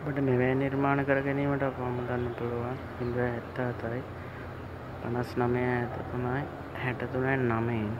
ඔබට මෙවැනි නිර්මාණ කර ගැනීමට අප අමතන්න පුළුවන් හින්දා හැත්ත හතරයි පනස් නමය ඇත තුනයි හැට තුනයි නමයෙන්